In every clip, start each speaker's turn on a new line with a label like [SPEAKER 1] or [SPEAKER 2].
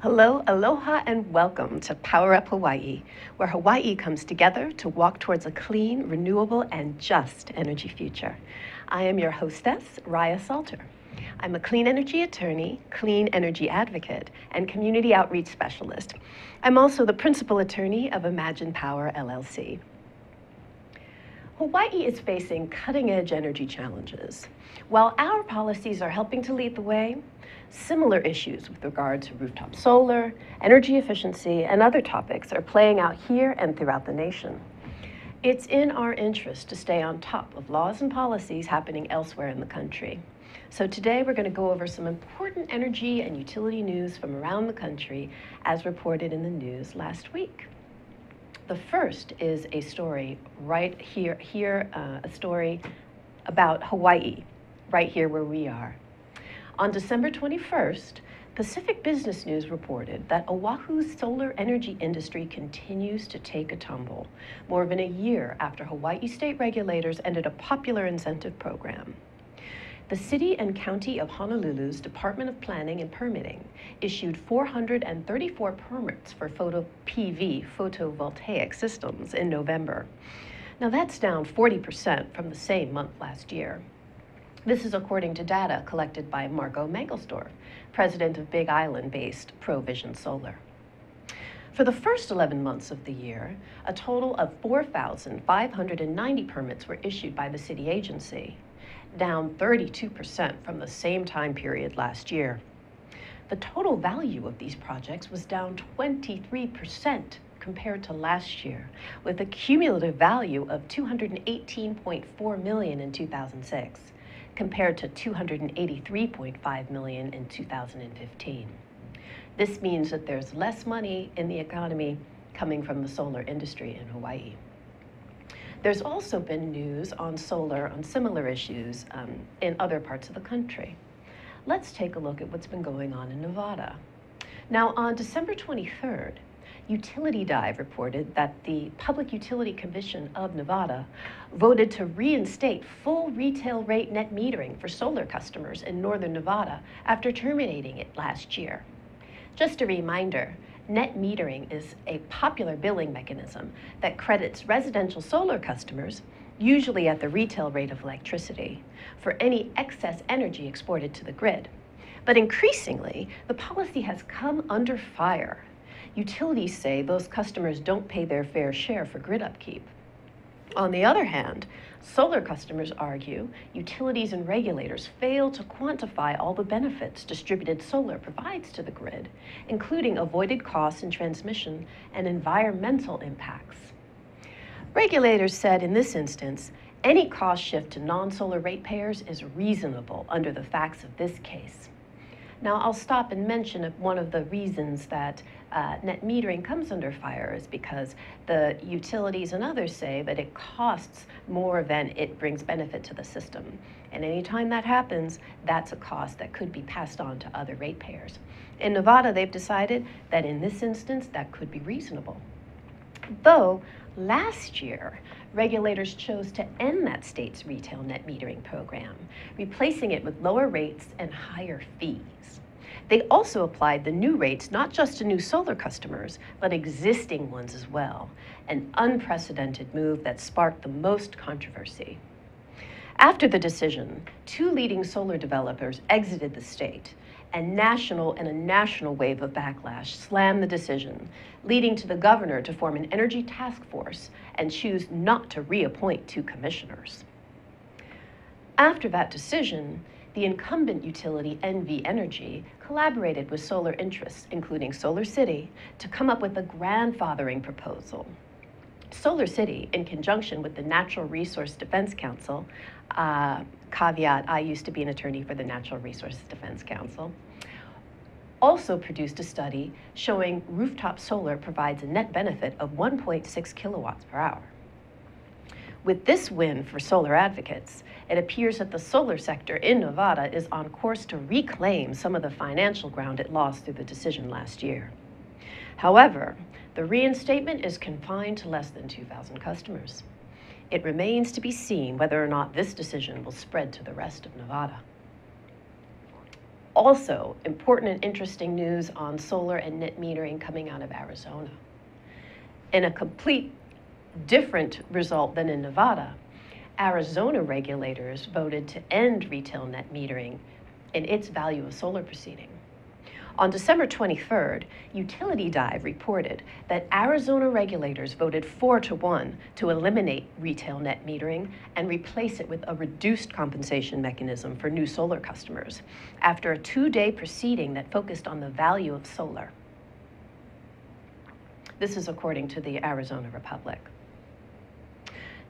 [SPEAKER 1] Hello, aloha, and welcome to Power Up Hawaii, where Hawaii comes together to walk towards a clean, renewable, and just energy future. I am your hostess, Raya Salter. I'm a clean energy attorney, clean energy advocate, and community outreach specialist. I'm also the principal attorney of Imagine Power LLC. Hawaii is facing cutting edge energy challenges. While our policies are helping to lead the way, similar issues with regard to rooftop solar, energy efficiency, and other topics are playing out here and throughout the nation. It's in our interest to stay on top of laws and policies happening elsewhere in the country. So today we're going to go over some important energy and utility news from around the country as reported in the news last week. The first is a story right here, here uh, a story about Hawaii, right here where we are. On December 21st, Pacific Business News reported that Oahu's solar energy industry continues to take a tumble, more than a year after Hawaii state regulators ended a popular incentive program. The City and County of Honolulu's Department of Planning and Permitting issued 434 permits for photo PV photovoltaic systems in November. Now that's down 40% from the same month last year. This is according to data collected by Marco Mangelsdorf, president of Big Island-based Provision Solar. For the first 11 months of the year, a total of 4,590 permits were issued by the city agency, down 32% from the same time period last year. The total value of these projects was down 23% compared to last year, with a cumulative value of 218.4 million in 2006, compared to 283.5 million in 2015. This means that there's less money in the economy coming from the solar industry in Hawaii. There's also been news on solar on similar issues um, in other parts of the country. Let's take a look at what's been going on in Nevada. Now, on December 23rd, Utility Dive reported that the Public Utility Commission of Nevada voted to reinstate full retail rate net metering for solar customers in northern Nevada after terminating it last year. Just a reminder, net metering is a popular billing mechanism that credits residential solar customers, usually at the retail rate of electricity, for any excess energy exported to the grid. But increasingly, the policy has come under fire. Utilities say those customers don't pay their fair share for grid upkeep. On the other hand, solar customers argue utilities and regulators fail to quantify all the benefits distributed solar provides to the grid, including avoided costs in transmission and environmental impacts. Regulators said in this instance, any cost shift to non-solar ratepayers is reasonable under the facts of this case. Now, I'll stop and mention one of the reasons that uh, net metering comes under fire is because the utilities and others say that it costs more than it brings benefit to the system. And anytime that happens, that's a cost that could be passed on to other ratepayers. In Nevada, they've decided that in this instance, that could be reasonable. Though last year, regulators chose to end that state's retail net metering program, replacing it with lower rates and higher fees. They also applied the new rates not just to new solar customers, but existing ones as well, an unprecedented move that sparked the most controversy. After the decision, two leading solar developers exited the state, and national and a national wave of backlash slammed the decision, leading to the governor to form an energy task force and choose not to reappoint two commissioners. After that decision, the incumbent utility NV Energy collaborated with solar interests, including Solar City, to come up with a grandfathering proposal. Solar City, in conjunction with the Natural Resource Defense Council, uh, caveat, I used to be an attorney for the Natural Resources Defense Council, also produced a study showing rooftop solar provides a net benefit of 1.6 kilowatts per hour. With this win for solar advocates, it appears that the solar sector in Nevada is on course to reclaim some of the financial ground it lost through the decision last year. However, the reinstatement is confined to less than 2,000 customers. It remains to be seen whether or not this decision will spread to the rest of Nevada. Also, important and interesting news on solar and net metering coming out of Arizona. In a complete different result than in Nevada, Arizona regulators voted to end retail net metering in its value of solar proceeding. On December 23rd, Utility Dive reported that Arizona regulators voted 4 to 1 to eliminate retail net metering and replace it with a reduced compensation mechanism for new solar customers after a two day proceeding that focused on the value of solar. This is according to the Arizona Republic.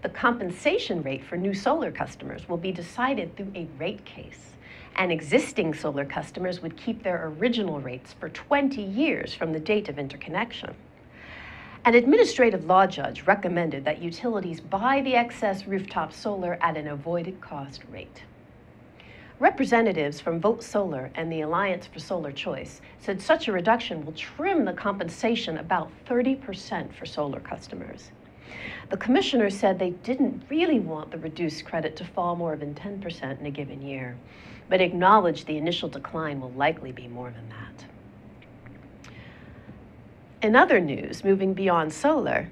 [SPEAKER 1] The compensation rate for new solar customers will be decided through a rate case, and existing solar customers would keep their original rates for 20 years from the date of interconnection. An administrative law judge recommended that utilities buy the excess rooftop solar at an avoided cost rate. Representatives from Vote Solar and the Alliance for Solar Choice said such a reduction will trim the compensation about 30% for solar customers. The commissioner said they didn't really want the reduced credit to fall more than 10% in a given year, but acknowledged the initial decline will likely be more than that. In other news, moving beyond solar,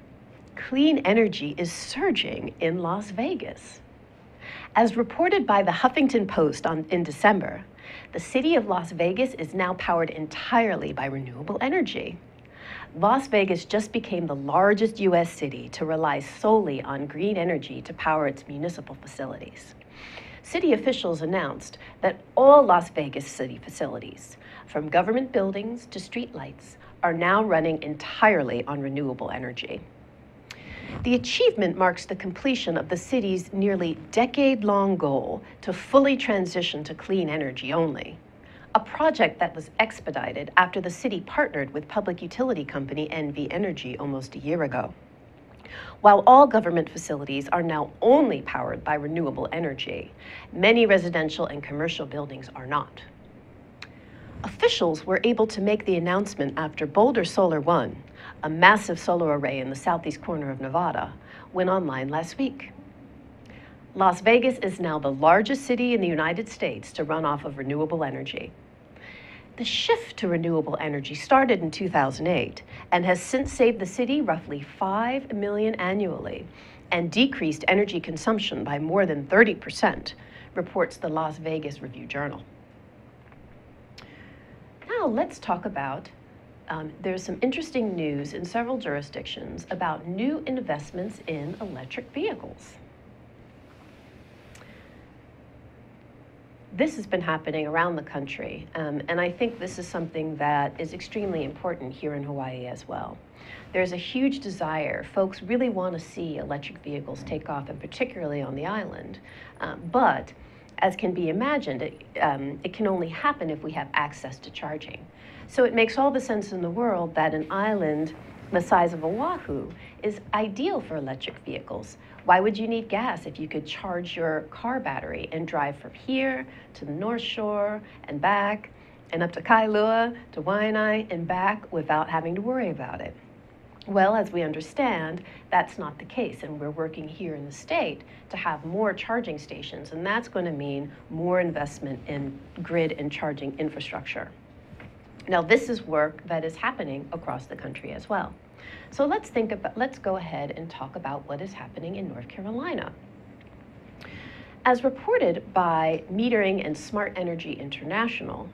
[SPEAKER 1] clean energy is surging in Las Vegas. As reported by the Huffington Post on, in December, the city of Las Vegas is now powered entirely by renewable energy. Las Vegas just became the largest U.S. city to rely solely on green energy to power its municipal facilities. City officials announced that all Las Vegas city facilities, from government buildings to streetlights, are now running entirely on renewable energy. The achievement marks the completion of the city's nearly decade long goal to fully transition to clean energy only a project that was expedited after the city partnered with public utility company NV Energy almost a year ago. While all government facilities are now only powered by renewable energy, many residential and commercial buildings are not. Officials were able to make the announcement after Boulder Solar One, a massive solar array in the southeast corner of Nevada, went online last week. Las Vegas is now the largest city in the United States to run off of renewable energy. The shift to renewable energy started in 2008 and has since saved the city roughly 5 million annually and decreased energy consumption by more than 30%, reports the Las Vegas Review Journal. Now let's talk about um, there's some interesting news in several jurisdictions about new investments in electric vehicles. This has been happening around the country, um, and I think this is something that is extremely important here in Hawaii as well. There's a huge desire. Folks really want to see electric vehicles take off, and particularly on the island. Um, but as can be imagined, it, um, it can only happen if we have access to charging. So it makes all the sense in the world that an island the size of Oahu is ideal for electric vehicles. Why would you need gas if you could charge your car battery and drive from here to the North Shore and back and up to Kailua to Waianae and back without having to worry about it? Well, as we understand, that's not the case, and we're working here in the state to have more charging stations, and that's going to mean more investment in grid and charging infrastructure. Now, this is work that is happening across the country as well. So let's think about, let's go ahead and talk about what is happening in North Carolina. As reported by Metering and Smart Energy International,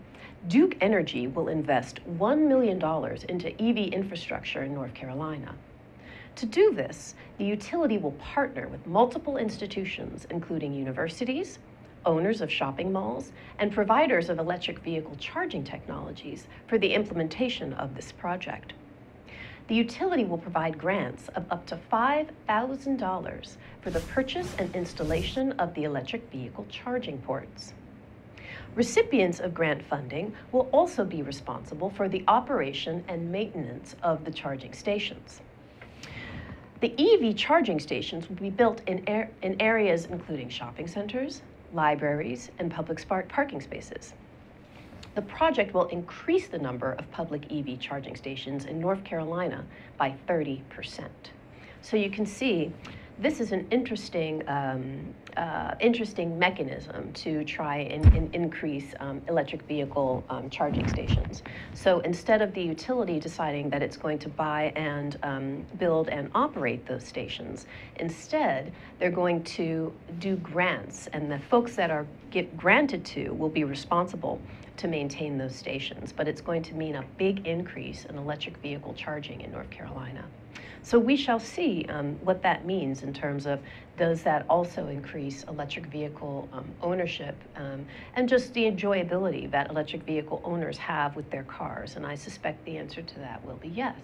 [SPEAKER 1] Duke Energy will invest $1 million into EV infrastructure in North Carolina. To do this, the utility will partner with multiple institutions, including universities, owners of shopping malls, and providers of electric vehicle charging technologies for the implementation of this project. The utility will provide grants of up to $5,000 for the purchase and installation of the electric vehicle charging ports. Recipients of grant funding will also be responsible for the operation and maintenance of the charging stations. The EV charging stations will be built in, ar in areas including shopping centers, libraries, and public parking spaces. The project will increase the number of public EV charging stations in North Carolina by 30%. So you can see this is an interesting, um, uh, interesting mechanism to try and, and increase um, electric vehicle um, charging stations. So instead of the utility deciding that it's going to buy and um, build and operate those stations, instead they're going to do grants, and the folks that are get granted to will be responsible to maintain those stations. But it's going to mean a big increase in electric vehicle charging in North Carolina. So we shall see um, what that means in terms of does that also increase electric vehicle um, ownership um, and just the enjoyability that electric vehicle owners have with their cars? And I suspect the answer to that will be yes.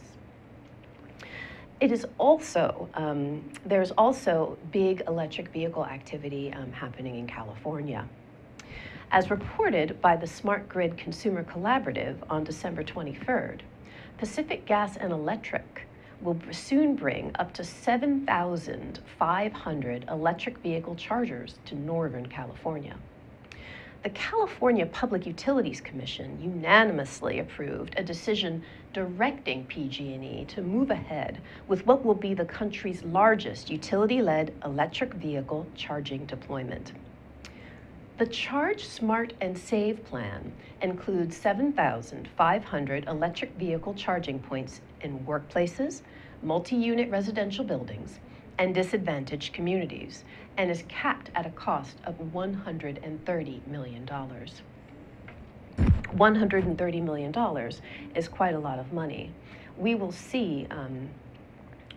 [SPEAKER 1] It is also, um, there's also big electric vehicle activity um, happening in California. As reported by the Smart Grid Consumer Collaborative on December 23rd, Pacific Gas and Electric will soon bring up to 7,500 electric vehicle chargers to Northern California. The California Public Utilities Commission unanimously approved a decision directing PG&E to move ahead with what will be the country's largest utility-led electric vehicle charging deployment. The Charge Smart and Save plan includes 7,500 electric vehicle charging points in workplaces, multi-unit residential buildings, and disadvantaged communities, and is capped at a cost of $130 million. $130 million is quite a lot of money. We will see um,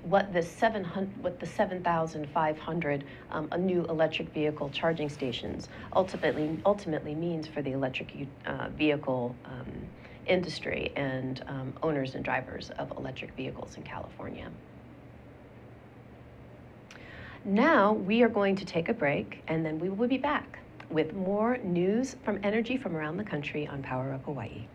[SPEAKER 1] what the 700, what the 7,500 um, new electric vehicle charging stations ultimately ultimately means for the electric uh, vehicle um, industry and um, owners and drivers of electric vehicles in California. Now we are going to take a break and then we will be back with more news from energy from around the country on Power Up Hawaii.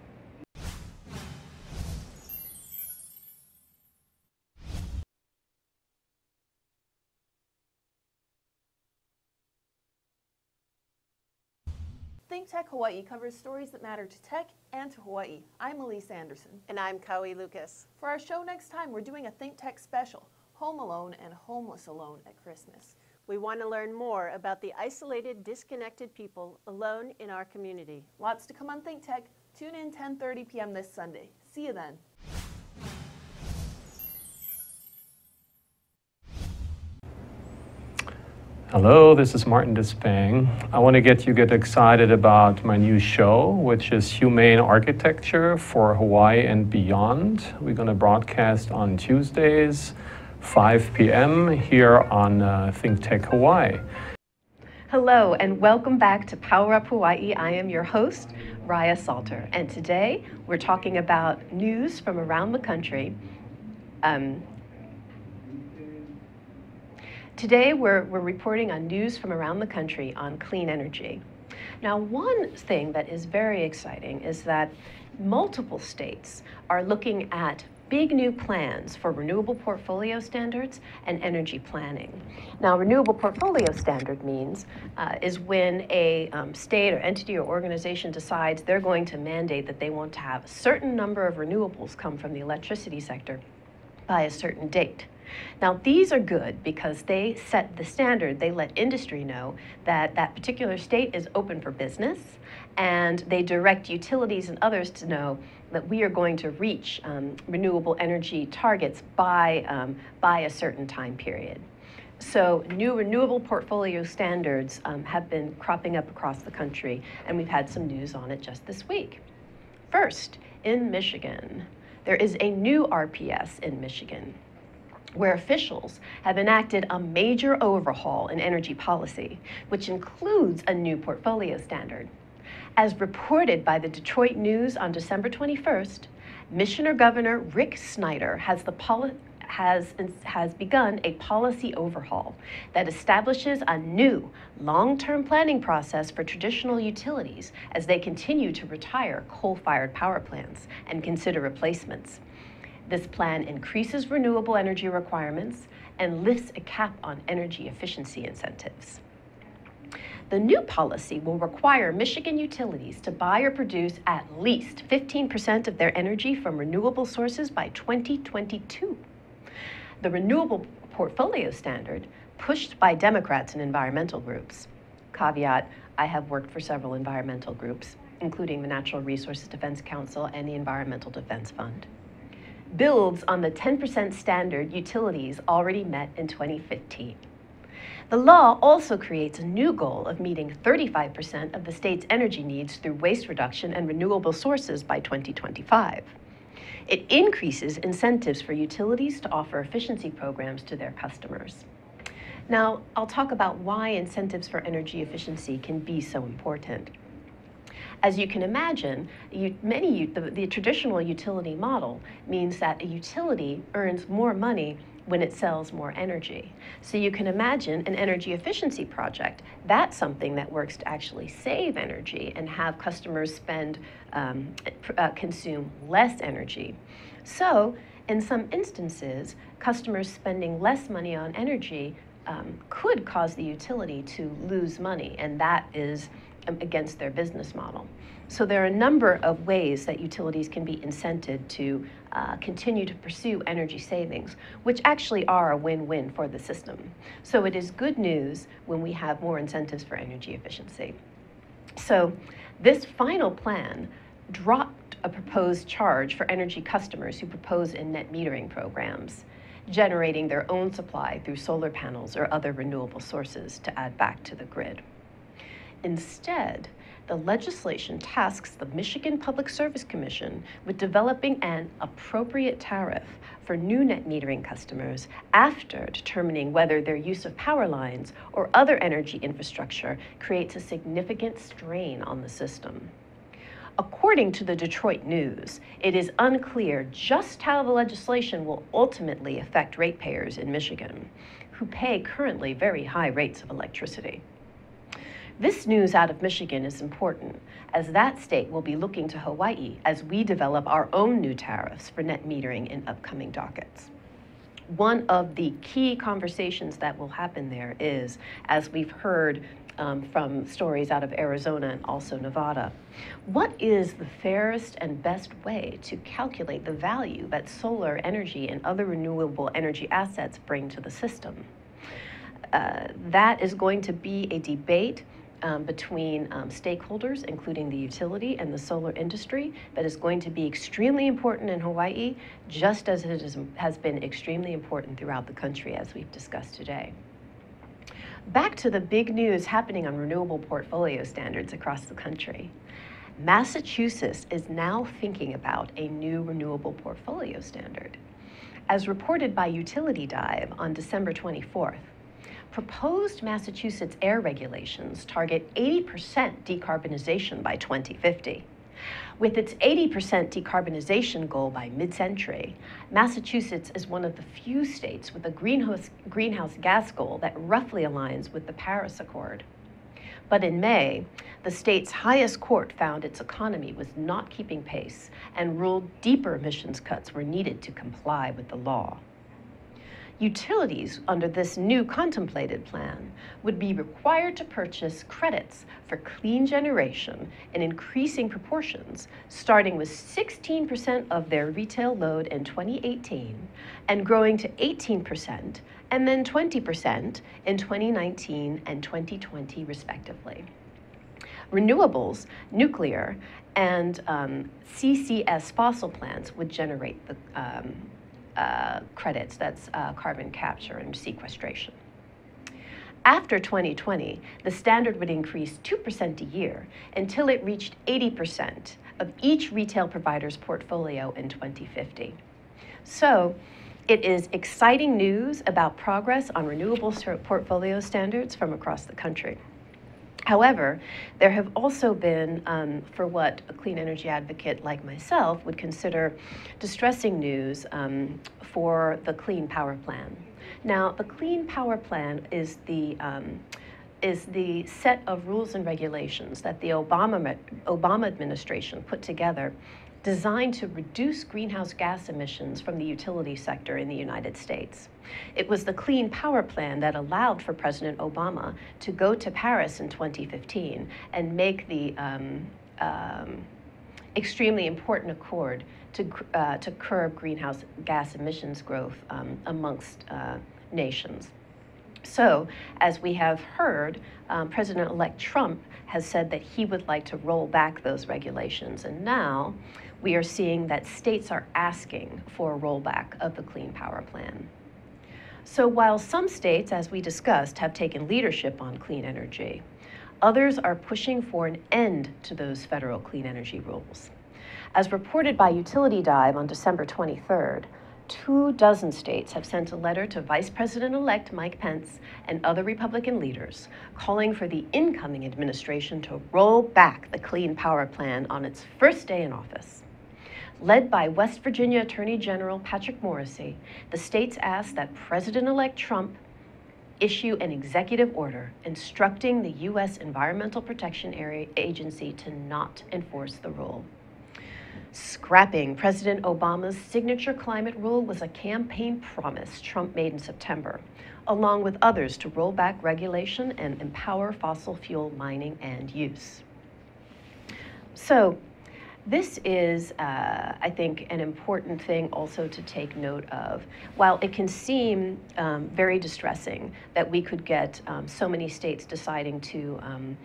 [SPEAKER 2] Tech Hawaii covers stories that matter to tech and to Hawaii. I'm Elise Anderson.
[SPEAKER 3] And I'm Kaui Lucas.
[SPEAKER 2] For our show next time, we're doing a Think Tech special, Home Alone and Homeless Alone at Christmas.
[SPEAKER 3] We want to learn more about the isolated, disconnected people alone in our community.
[SPEAKER 2] Lots to come on Think Tech. Tune in 10:30 p.m. this Sunday. See you then.
[SPEAKER 4] Hello, this is Martin Despang. I want to get you get excited about my new show, which is Humane Architecture for Hawaii and Beyond. We're going to broadcast on Tuesdays, 5 p.m. here on uh, Think Tech Hawaii.
[SPEAKER 1] Hello, and welcome back to Power Up Hawaii. I am your host, Raya Salter, and today we're talking about news from around the country. Um, Today, we're, we're reporting on news from around the country on clean energy. Now, one thing that is very exciting is that multiple states are looking at big new plans for renewable portfolio standards and energy planning. Now, renewable portfolio standard means uh, is when a um, state or entity or organization decides they're going to mandate that they want to have a certain number of renewables come from the electricity sector by a certain date. Now, these are good because they set the standard. They let industry know that that particular state is open for business, and they direct utilities and others to know that we are going to reach um, renewable energy targets by, um, by a certain time period. So new renewable portfolio standards um, have been cropping up across the country, and we've had some news on it just this week. First, in Michigan, there is a new RPS in Michigan where officials have enacted a major overhaul in energy policy, which includes a new portfolio standard. As reported by the Detroit News on December 21st, Michigan Governor Rick Snyder has, has, has begun a policy overhaul that establishes a new long-term planning process for traditional utilities as they continue to retire coal-fired power plants and consider replacements. This plan increases renewable energy requirements and lifts a cap on energy efficiency incentives. The new policy will require Michigan utilities to buy or produce at least 15% of their energy from renewable sources by 2022. The renewable portfolio standard, pushed by Democrats and environmental groups. Caveat I have worked for several environmental groups, including the Natural Resources Defense Council and the Environmental Defense Fund. Builds on the 10% standard utilities already met in 2015. The law also creates a new goal of meeting 35% of the state's energy needs through waste reduction and renewable sources by 2025. It increases incentives for utilities to offer efficiency programs to their customers. Now, I'll talk about why incentives for energy efficiency can be so important. As you can imagine, you, many, the, the traditional utility model means that a utility earns more money when it sells more energy. So you can imagine an energy efficiency project. That's something that works to actually save energy and have customers spend, um, uh, consume less energy. So in some instances, customers spending less money on energy um, could cause the utility to lose money, and that is against their business model. So there are a number of ways that utilities can be incented to uh, continue to pursue energy savings, which actually are a win-win for the system. So it is good news when we have more incentives for energy efficiency. So this final plan dropped a proposed charge for energy customers who propose in net metering programs, generating their own supply through solar panels or other renewable sources to add back to the grid. Instead, the legislation tasks the Michigan Public Service Commission with developing an appropriate tariff for new net metering customers after determining whether their use of power lines or other energy infrastructure creates a significant strain on the system. According to the Detroit News, it is unclear just how the legislation will ultimately affect ratepayers in Michigan, who pay currently very high rates of electricity. This news out of Michigan is important, as that state will be looking to Hawaii as we develop our own new tariffs for net metering in upcoming dockets. One of the key conversations that will happen there is, as we've heard um, from stories out of Arizona and also Nevada. What is the fairest and best way to calculate the value that solar energy and other renewable energy assets bring to the system? Uh, that is going to be a debate um, between um, stakeholders, including the utility and the solar industry, that is going to be extremely important in Hawaii, just as it is, has been extremely important throughout the country, as we've discussed today. Back to the big news happening on renewable portfolio standards across the country. Massachusetts is now thinking about a new renewable portfolio standard. As reported by Utility Dive on December 24th, proposed Massachusetts air regulations target 80% decarbonization by 2050. With its 80% decarbonization goal by mid-century, Massachusetts is one of the few states with a greenhouse, greenhouse gas goal that roughly aligns with the Paris Accord. But in May, the state's highest court found its economy was not keeping pace and ruled deeper emissions cuts were needed to comply with the law. Utilities under this new contemplated plan would be required to purchase credits for clean generation in increasing proportions, starting with 16% of their retail load in 2018 and growing to 18% and then 20% in 2019 and 2020, respectively. Renewables, nuclear, and um, CCS fossil plants would generate the um, uh, credits, that's uh, carbon capture and sequestration. After 2020, the standard would increase 2% a year until it reached 80% of each retail provider's portfolio in 2050. So it is exciting news about progress on renewable portfolio standards from across the country. However, there have also been, um, for what a clean energy advocate like myself would consider distressing news um, for the Clean Power Plan. Now, the Clean Power Plan is the um, is the set of rules and regulations that the Obama, Obama administration put together designed to reduce greenhouse gas emissions from the utility sector in the United States. It was the Clean Power Plan that allowed for President Obama to go to Paris in 2015 and make the um, um, extremely important accord to, uh, to curb greenhouse gas emissions growth um, amongst uh, nations. So, as we have heard, um, President elect Trump has said that he would like to roll back those regulations. And now we are seeing that states are asking for a rollback of the Clean Power Plan. So, while some states, as we discussed, have taken leadership on clean energy, others are pushing for an end to those federal clean energy rules. As reported by Utility Dive on December 23rd, two dozen states have sent a letter to Vice President elect Mike Pence and other Republican leaders calling for the incoming administration to roll back the Clean Power Plan on its first day in office. Led by West Virginia Attorney General Patrick Morrisey, the states asked that President elect Trump issue an executive order instructing the U.S. Environmental Protection Agency to not enforce the rule. Scrapping President Obama's signature climate rule was a campaign promise Trump made in September, along with others to roll back regulation and empower fossil fuel mining and use. So, this is, uh, I think, an important thing also to take note of. While it can seem um, very distressing that we could get um, so many states deciding to um,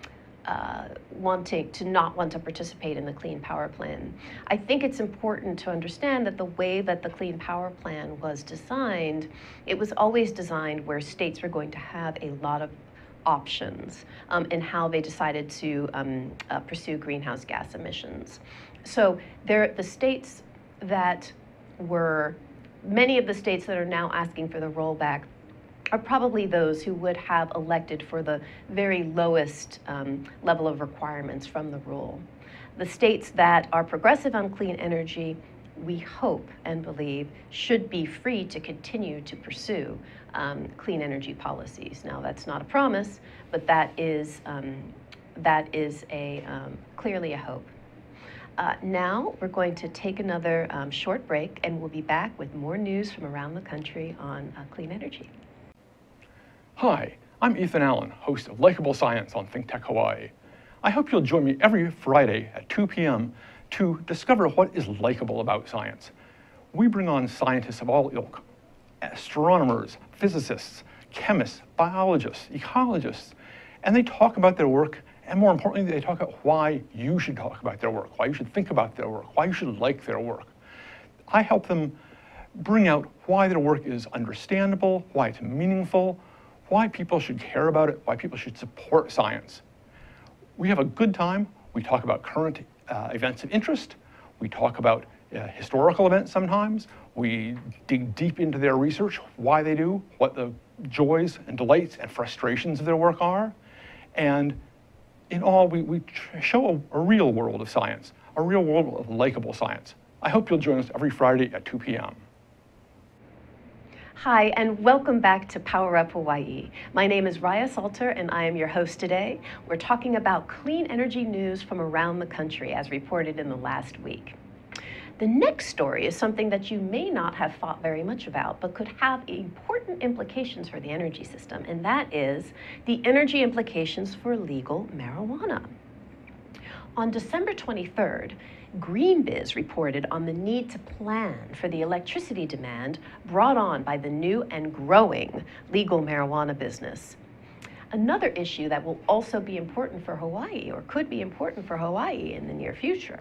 [SPEAKER 1] uh, wanting to not want to participate in the Clean Power Plan. I think it's important to understand that the way that the Clean Power Plan was designed, it was always designed where states were going to have a lot of options um, in how they decided to um, uh, pursue greenhouse gas emissions. So there, the states that were, many of the states that are now asking for the rollback are probably those who would have elected for the very lowest um, level of requirements from the rule. The states that are progressive on clean energy, we hope and believe, should be free to continue to pursue um, clean energy policies. Now, that's not a promise, but that is, um, that is a, um, clearly a hope. Uh, now, we're going to take another um, short break, and we'll be back with more news from around the country on uh, clean energy.
[SPEAKER 5] Hi, I'm Ethan Allen, host of Likeable Science on ThinkTech Hawaii. I hope you'll join me every Friday at 2 p.m. to discover what is likable about science. We bring on scientists of all ilk, astronomers, physicists, chemists, biologists, ecologists, and they talk about their work, and more importantly, they talk about why you should talk about their work, why you should think about their work, why you should like their work. I help them bring out why their work is understandable, why it's meaningful, why people should care about it, why people should support science. We have a good time. We talk about current uh, events of interest. We talk about uh, historical events sometimes. We dig deep into their research, why they do, what the joys and delights and frustrations of their work are. And in all, we, we show a, a real world of science, a real world of likable science. I hope you'll join us every Friday at 2 p.m.
[SPEAKER 1] Hi, and welcome back to Power Up Hawaii. My name is Raya Salter, and I am your host today. We're talking about clean energy news from around the country as reported in the last week. The next story is something that you may not have thought very much about, but could have important implications for the energy system, and that is the energy implications for legal marijuana. On December 23rd, GreenBiz reported on the need to plan for the electricity demand brought on by the new and growing legal marijuana business. Another issue that will also be important for Hawaii, or could be important for Hawaii in the near future.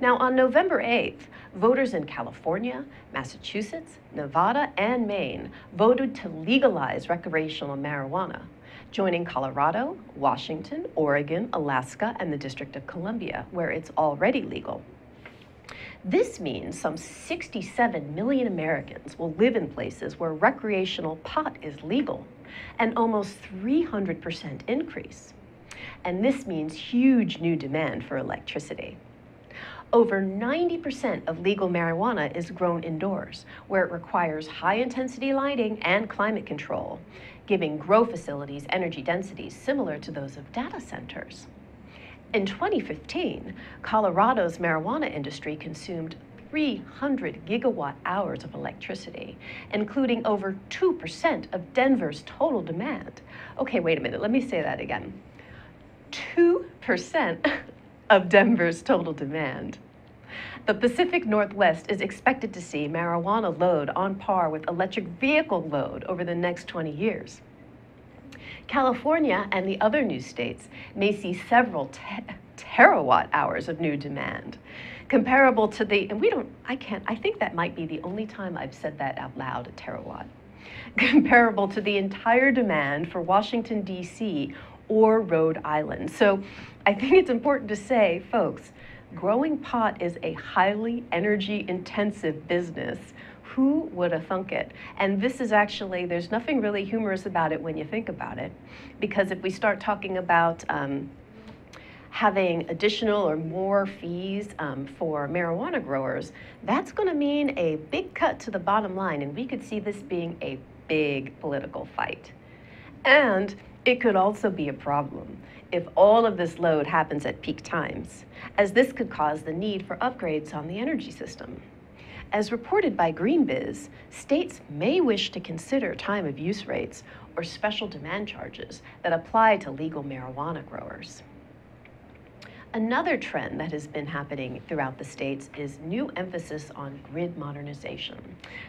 [SPEAKER 1] Now, on November 8th, voters in California, Massachusetts, Nevada, and Maine voted to legalize recreational marijuana joining Colorado, Washington, Oregon, Alaska, and the District of Columbia, where it's already legal. This means some 67 million Americans will live in places where recreational pot is legal, an almost 300% increase. And this means huge new demand for electricity. Over 90% of legal marijuana is grown indoors, where it requires high intensity lighting and climate control, giving grow facilities energy densities similar to those of data centers. In 2015, Colorado's marijuana industry consumed 300 gigawatt hours of electricity, including over 2% of Denver's total demand. Okay, wait a minute, let me say that again. 2% of Denver's total demand. The Pacific Northwest is expected to see marijuana load on par with electric vehicle load over the next 20 years. California and the other new states may see several te- terawatt hours of new demand, comparable to the, and we don't, I can't, I think that might be the only time I've said that out loud, a terawatt, comparable to the entire demand for Washington, D.C. or Rhode Island. So I think it's important to say, folks, growing pot is a highly energy intensive business who would have thunk it? And this is actually, there's nothing really humorous about it when you think about it, because if we start talking about um, having additional or more fees um, for marijuana growers, that's going to mean a big cut to the bottom line, and we could see this being a big political fight. And it could also be a problem if all of this load happens at peak times, as this could cause the need for upgrades on the energy system. As reported by GreenBiz, states may wish to consider time of use rates or special demand charges that apply to legal marijuana growers. Another trend that has been happening throughout the states is new emphasis on grid modernization.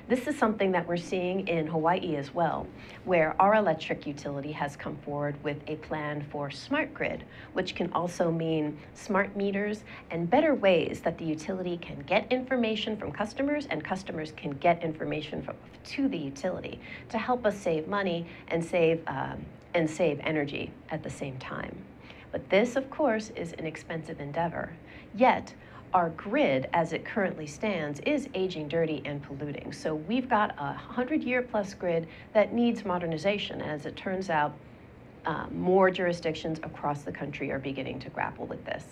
[SPEAKER 1] This is something that we're seeing in Hawaii as well, where our electric utility has come forward with a plan for smart grid, which can also mean smart meters and better ways that the utility can get information from customers and customers can get information from, to the utility to help us save money and save, um, and save energy at the same time. But this, of course, is an expensive endeavor. Yet, our grid, as it currently stands, is aging dirty and polluting. So we've got a 100 year plus grid that needs modernization. As it turns out, uh, more jurisdictions across the country are beginning to grapple with this.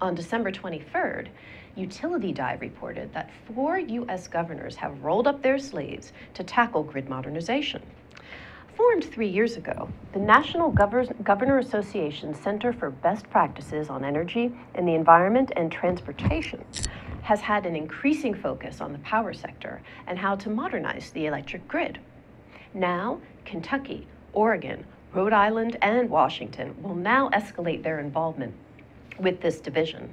[SPEAKER 1] On December 23rd, Utility Dive reported that four U.S. governors have rolled up their sleeves to tackle grid modernization. Formed three years ago, the National Governor Association Center for Best Practices on Energy and the Environment and Transportation has had an increasing focus on the power sector and how to modernize the electric grid. Now, Kentucky, Oregon, Rhode Island, and Washington will now escalate their involvement with this division.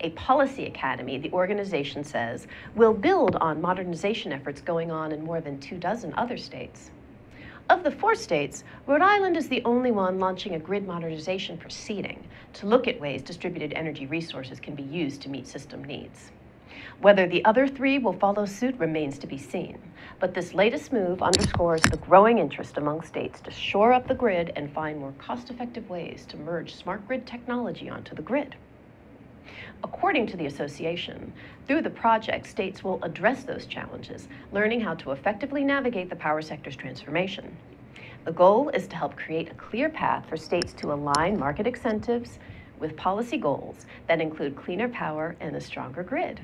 [SPEAKER 1] A policy academy, the organization says, will build on modernization efforts going on in more than two dozen other states. Of the four states, Rhode Island is the only one launching a grid modernization proceeding to look at ways distributed energy resources can be used to meet system needs. Whether the other three will follow suit remains to be seen, but this latest move underscores the growing interest among states to shore up the grid and find more cost effective ways to merge smart grid technology onto the grid. According to the association, through the project, states will address those challenges, learning how to effectively navigate the power sector's transformation. The goal is to help create a clear path for states to align market incentives with policy goals that include cleaner power and a stronger grid.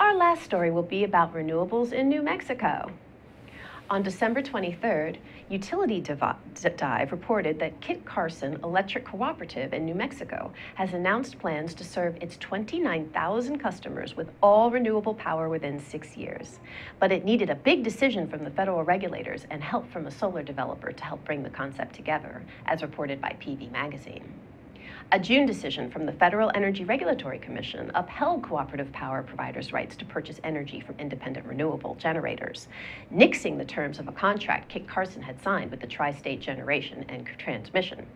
[SPEAKER 1] Our last story will be about renewables in New Mexico. On December 23rd, Utility Dive reported that Kit Carson Electric Cooperative in New Mexico has announced plans to serve its 29,000 customers with all renewable power within six years. But it needed a big decision from the federal regulators and help from a solar developer to help bring the concept together, as reported by PV Magazine. A June decision from the Federal Energy Regulatory Commission upheld cooperative power providers' rights to purchase energy from independent renewable generators, nixing the terms of a contract Kit Carson had signed with the Tri State Generation and Transmission.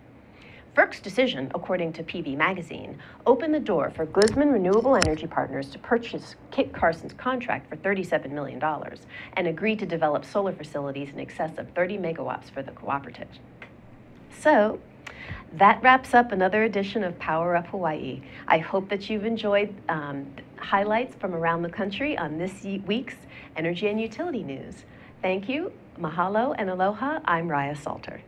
[SPEAKER 1] FERC's decision, according to PV Magazine, opened the door for Guzman Renewable Energy Partners to purchase Kit Carson's contract for $37 million and agree to develop solar facilities in excess of 30 megawatts for the cooperative. So, that wraps up another edition of Power Up Hawaii. I hope that you've enjoyed um, highlights from around the country on this week's Energy and Utility News. Thank you, mahalo, and aloha. I'm Raya Salter.